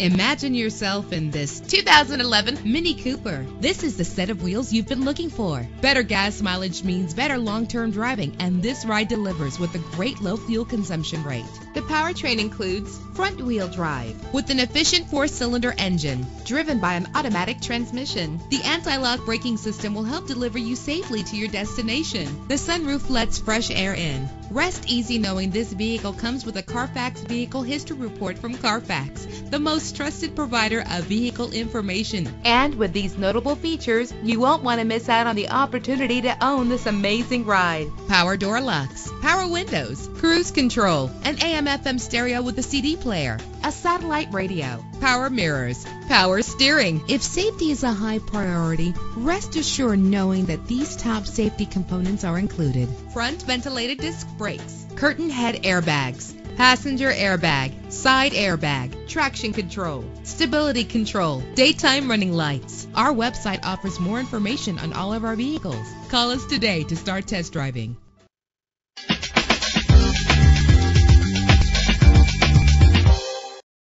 Imagine yourself in this 2011 Mini Cooper. This is the set of wheels you've been looking for. Better gas mileage means better long-term driving, and this ride delivers with a great low fuel consumption rate. The powertrain includes front-wheel drive with an efficient four-cylinder engine driven by an automatic transmission. The anti-lock braking system will help deliver you safely to your destination. The sunroof lets fresh air in. Rest easy knowing this vehicle comes with a Carfax Vehicle History Report from Carfax, the most trusted provider of vehicle information. And with these notable features, you won't want to miss out on the opportunity to own this amazing ride. Power door locks, power windows, cruise control, an AM FM stereo with a CD player, a satellite radio, power mirrors, power steering. If safety is a high priority, rest assured knowing that these top safety components are included. Front ventilated disc brakes, curtain head airbags, passenger airbag, side airbag, traction control, stability control, daytime running lights. Our website offers more information on all of our vehicles. Call us today to start test driving.